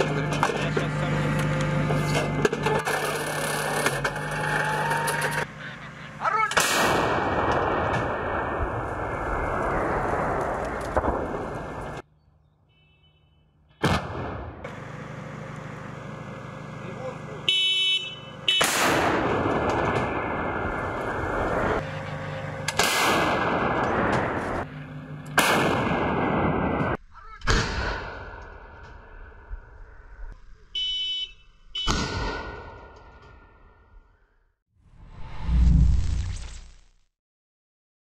başladı.